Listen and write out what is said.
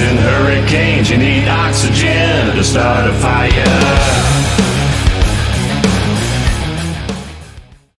and hurricanes. You need oxygen to start a fire.